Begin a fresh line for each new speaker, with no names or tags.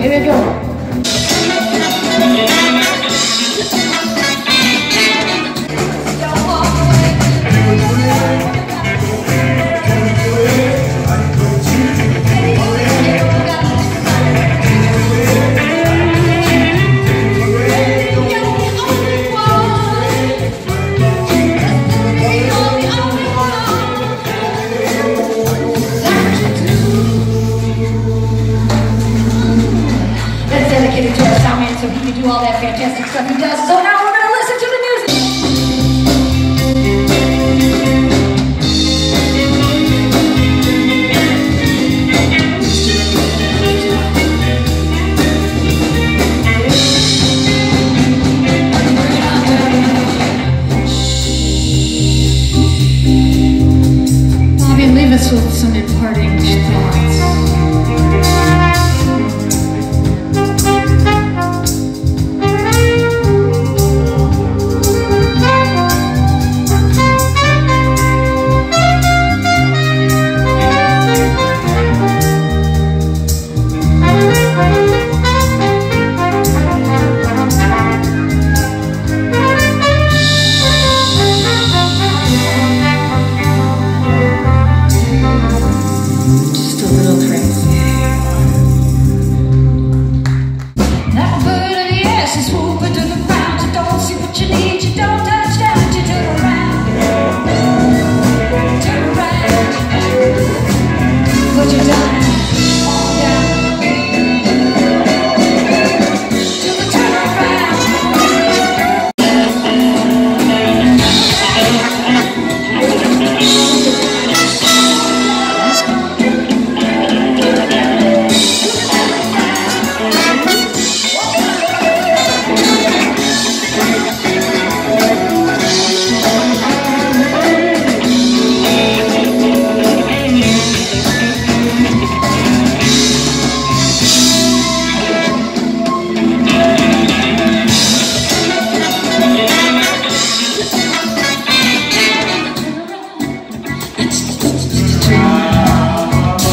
예배교 so he can do all that fantastic stuff he does. So now we're going to listen to the music. Leave us with some imparting thoughts.